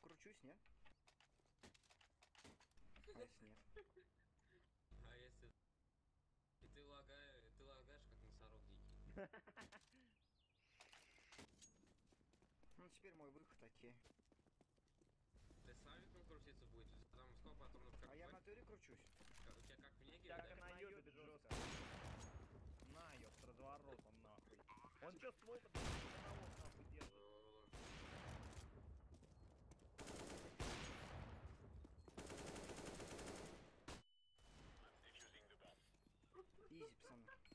кручусь, нет? А если нет? А если... И ты лагаешь, ты лагаешь как носорог дикий. Ну теперь мой выход, окей. Ты с Авиком крутиться будешь? Там сколько патронов как А я в натуре кручусь. как- У тебя как в неге, Так да? и наебет жестко. На, ёб, с разворотом нахуй. Он чё, ствол на easy pisana.